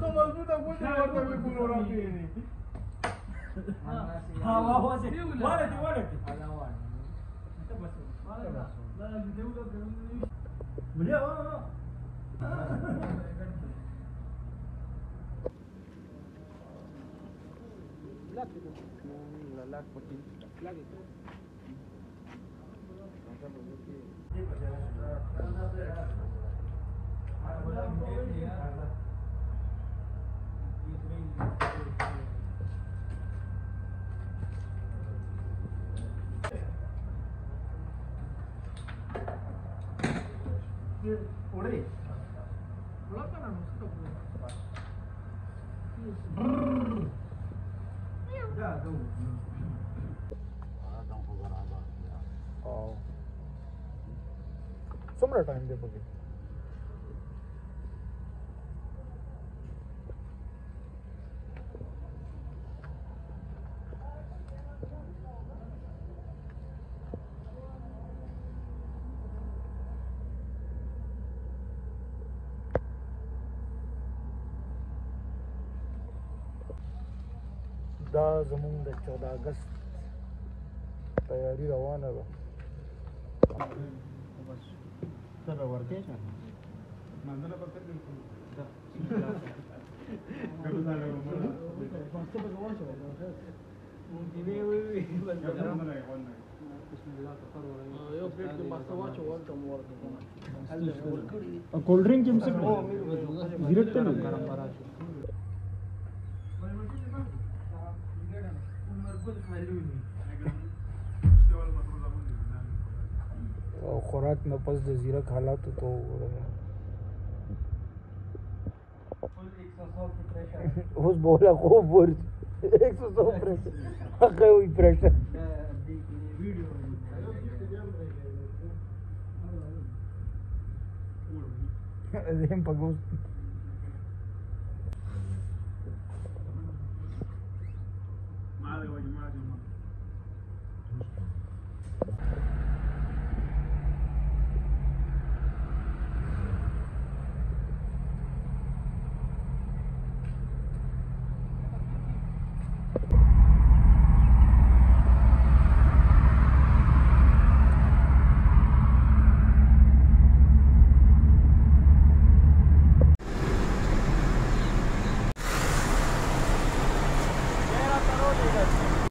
خب از بودم خود یارده به کنورا بینی هوا هوازه وارده وارده بلیا آه لاک لاک پکین لاک itu 오래 올라가나 못쓰다 보네 야너 아나 보고 나가 어 선물할 거 아닌데 거기 دا زمونږ د چوده اګست تیاری روانه ده سره ورکې شه منځله په کړې ده کولډ ډرینک هم څه ډیریکټ نه او خوراک نه پس د زیرک حالاتو ته وګورم اوس بوله خوب ورد 100 پرشر هغه وی پرشر زم په ګوست